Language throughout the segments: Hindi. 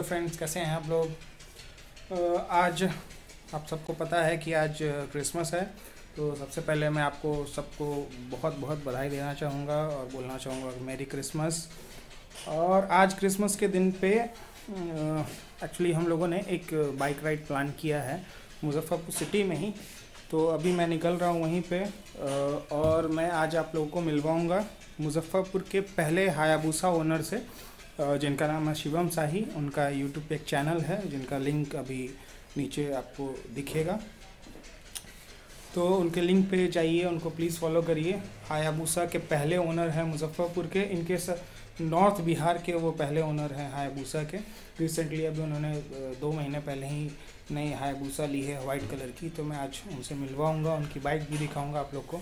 हेलो फ्रेंड्स, कैसे हैं आप लोग? आज आप सबको पता है कि आज क्रिसमस है तो सबसे पहले मैं आपको, सबको बहुत बहुत बधाई देना चाहूँगा और बोलना चाहूँगा मेरी क्रिसमस। और आज क्रिसमस के दिन पे एक्चुअली हम लोगों ने एक बाइक राइड प्लान किया है, मुजफ्फ़रपुर सिटी में ही। तो अभी मैं निकल रहा हूँ वहीं पे और मैं आज आप लोगों को मिलवाऊँगा मुजफ्फ़रपुर के पहले हायाबूसा ओनर से। जिनका नाम है शिवम शाही, उनका यूट्यूब पे एक चैनल है, जिनका लिंक अभी नीचे आपको दिखेगा। तो उनके लिंक पे जाइए, उनको प्लीज़ फॉलो करिए। हायाबूसा के पहले ओनर हैं मुजफ्फ़रपुर के। इनके नॉर्थ बिहार के वो पहले ओनर हैं हायाबूसा के। रिसेंटली अभी उन्होंने दो महीने पहले ही नई हायाबूसा ली है वाइट कलर की तो मैं आज उनसे मिलवाऊँगा, उनकी बाइक भी दिखाऊँगा आप लोग को।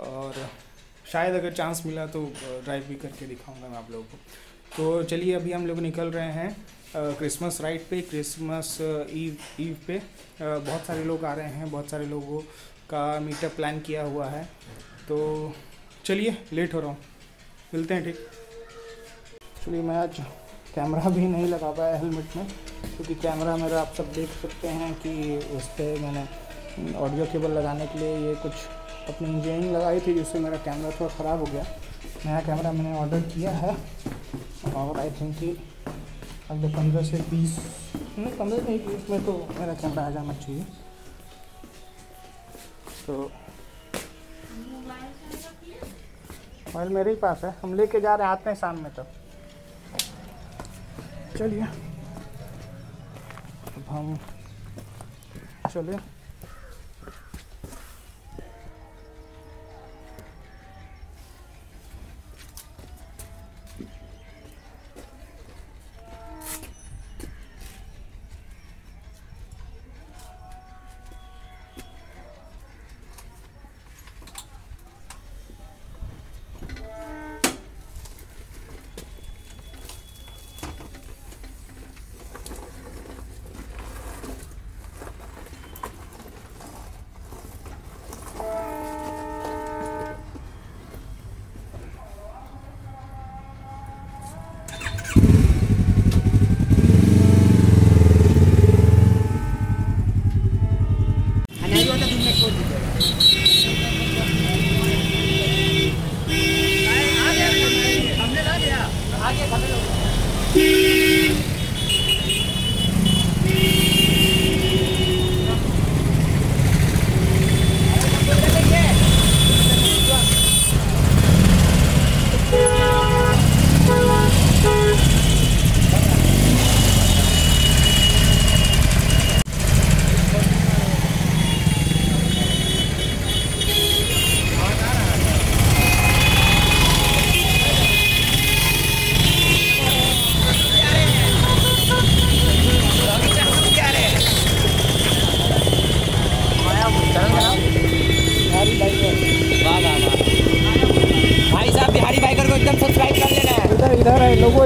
और शायद अगर चांस मिला तो ड्राइव भी करके दिखाऊँगा मैं आप लोगों को। तो चलिए अभी हम लोग निकल रहे हैं क्रिसमस राइड पे क्रिसमस ईव ईव पे। बहुत सारे लोग आ रहे हैं, बहुत सारे लोगों का मीटअप प्लान किया हुआ है। तो चलिए लेट हो रहा हूँ। मिलते हैं, ठीक। चलिए मैं आज कैमरा भी नहीं लगा पाया हेलमेट में, क्योंकि कैमरा मेरा आप सब देख सकते हैं कि उस पर मैंने ऑडियो केबल लगाने के लिए ये कुछ अपनी इंजीनियरिंग लगाई थी, जिससे मेरा कैमरा थोड़ा ख़राब हो गया। नया कैमरा मैंने ऑर्डर किया है। और आई थिंक कि अगले पंद्रह से बीस, नहीं, पंद्रह से बीस में तो मेरा कैमरा आ जाना चाहिए। तो मोबाइल मेरे ही पास है। हम लेके जा रहे हैं आते हैं शाम में तब चलिए। अब हम चले।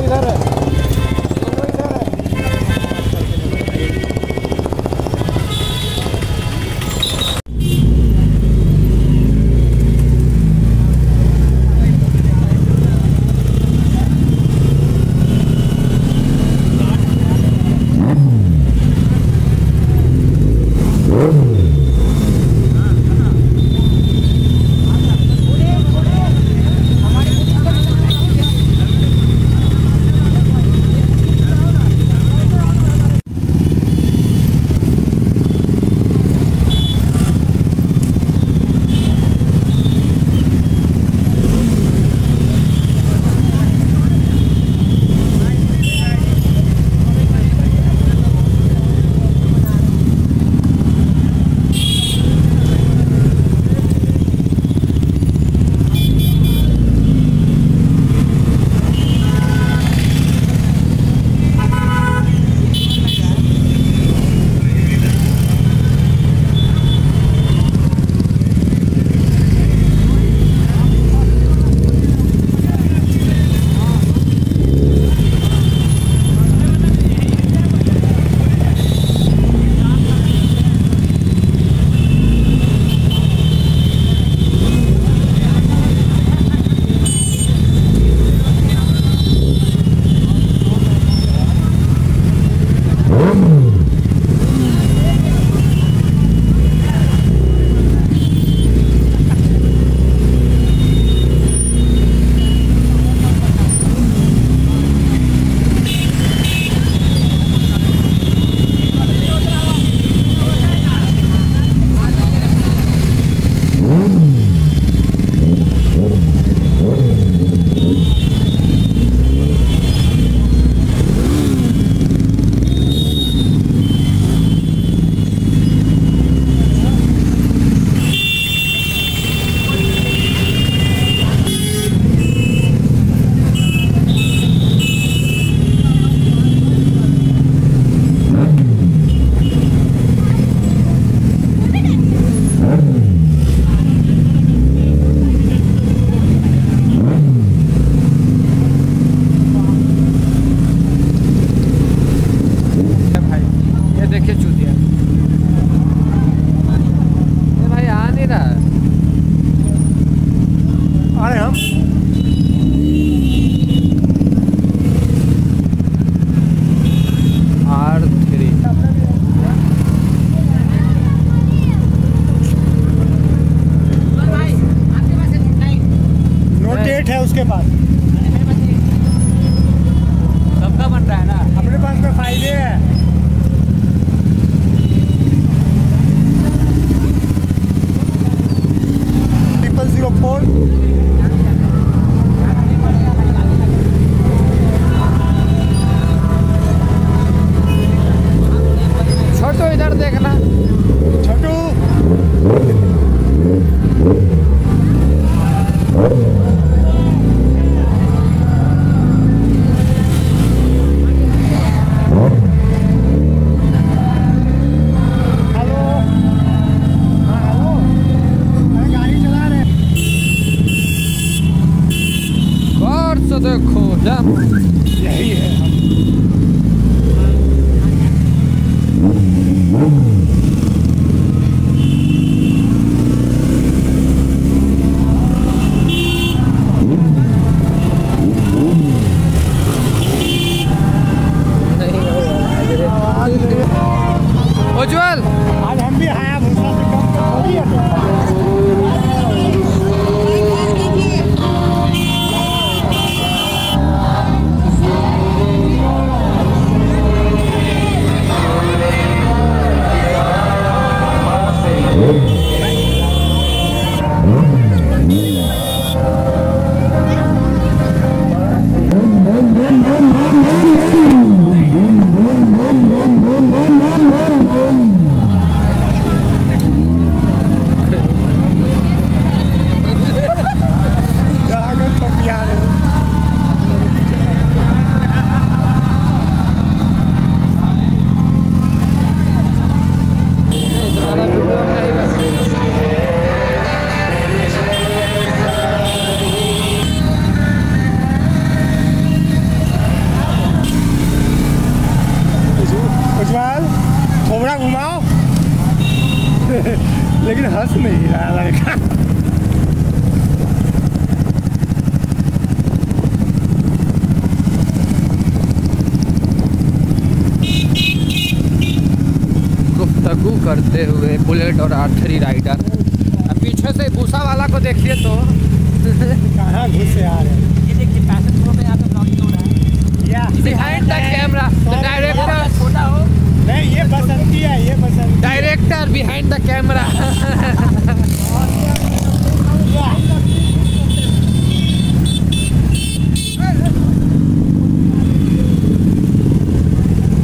इधर है। I am. देखो बुलेट और आर्थरी राइडर। अब पीछे से भूसा वाला को देखिए तो। कहाँ घुसे आ रहे हैं? ये देखिए पैसेंजर रोड पे यहाँ पे ब्लॉगिंग हो रहा है। बिहाइंड द कैमरा डायरेक्टर छोटा हो। नहीं ये बसंती है ये Basanti. Director behind the camera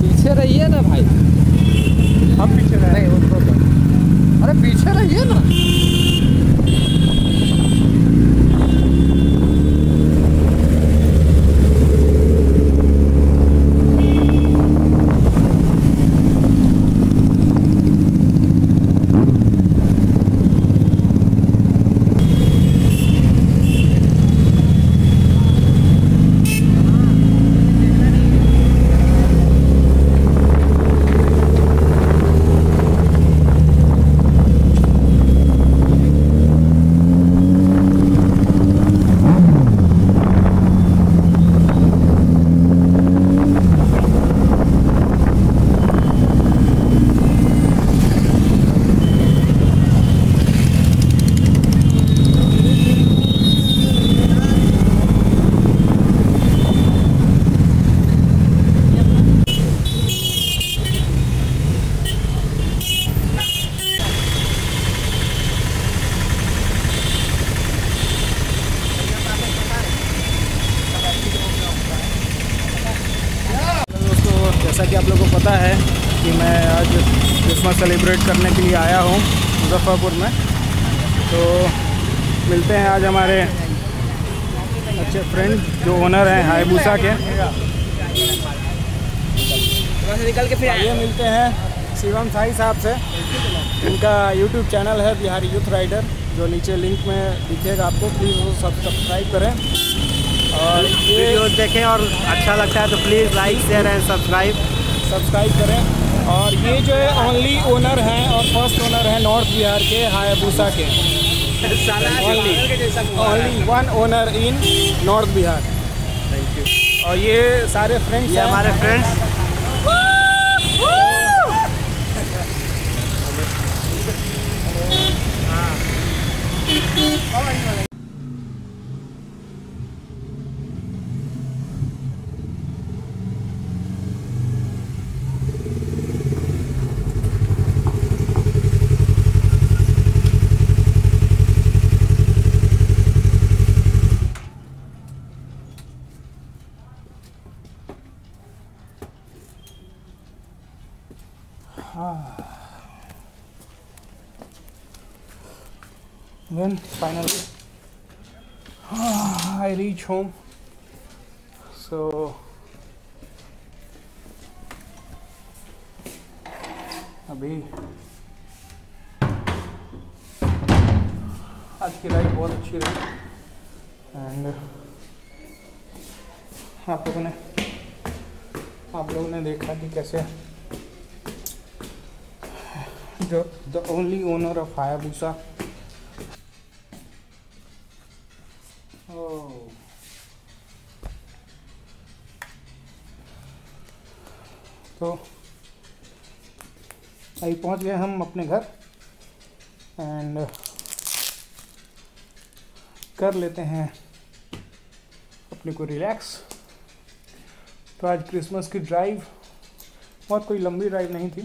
पीछे रहिए ना भाई हम पीछे रहे नहीं उनको तो अरे पीछे रहिए ना दोस्तों जैसा कि आप लोगों को पता है कि मैं आज क्रिसमस सेलिब्रेट करने के लिए आया हूँ मुजफ्फरपुर में। तो मिलते हैं आज हमारे अच्छे फ्रेंड जो ओनर हैं हाईबूसा के। निकल के फिर ये मिलते हैं शिवम साई साहब से। इनका यूट्यूब चैनल है बिहारी यूथ राइडर जो नीचे लिंक में दिखेगा आपको। प्लीज़ वो सब सब्सक्राइब करें। और ये देखें और अच्छा लगता है तो please like share and subscribe subscribe करें। और ये जो है ओनली ओनर हैं और फ़र्स्ट ओनर हैं नॉर्थ बिहार के हायाबूसा के। Only one owner in north Bihar thank you और ये सारे फ्रेंड्स ये हमारे friends then finally. I reach home. So, अभी आज की राइड बहुत अच्छी रही। एंड आप लोगों ने, आप लोगों ने देखा कि कैसे जो the only owner of Hayabusa तो अभी पहुँच गए हम अपने घर एंड कर लेते हैं अपने को रिलैक्स तो आज क्रिसमस की ड्राइव बहुत कोई लंबी ड्राइव नहीं थी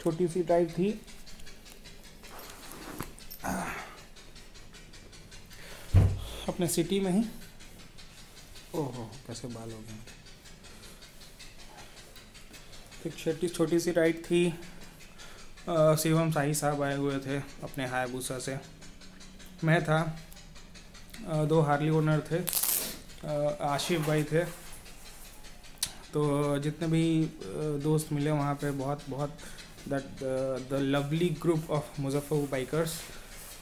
छोटी सी ड्राइव थी। अपने सिटी में ही। ओहो, कैसे बाल हो गए। एक छोटी छोटी सी राइड थी। शिवम साही साहब आए हुए थे अपने हायाबूसा से। मैं था। अ, दो हार्ली ओनर थे। अ, आशिफ भाई थे। तो जितने भी दोस्त मिले वहाँ पे बहुत बहुत that the lovely group of Muzaffar bikers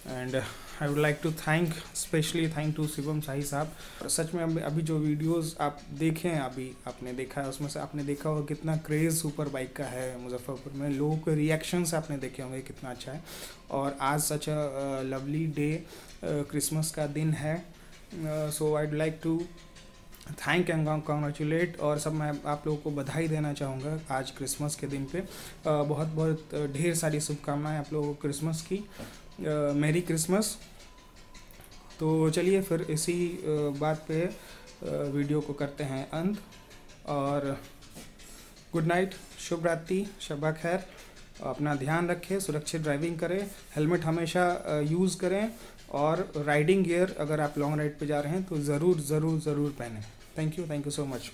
and I would like to thank specially thank to Shivam Sahi साहब। सच में अभी जो वीडियोस आप देखे हैं अभी आपने देखा है उसमें से आपने देखा होगा कितना क्रेज़ सुपर बाइक का है मुजफ्फरपुर में। लोगों के रिएक्शंस आपने देखे होंगे कितना अच्छा है। और आज such a lovely day Christmas का दिन है। So I would like to thank and congratulate और सब मैं आप लोगों को बधाई देना चाहूँगा आज क्रिसमस के दिन पे। अ, बहुत बहुत ढेर सारी शुभकामनाएँ आप लोगों को क्रिसमस की। मेरी क्रिसमस। तो चलिए फिर इसी बात पे वीडियो को करते हैं अंत। और गुड नाइट शुभ रात्रि शबा खैर। अपना ध्यान रखें, सुरक्षित ड्राइविंग करें, हेलमेट हमेशा यूज़ करें। और राइडिंग गियर अगर आप लॉन्ग राइड पे जा रहे हैं तो ज़रूर ज़रूर ज़रूर पहनें। Thank you thank you so much.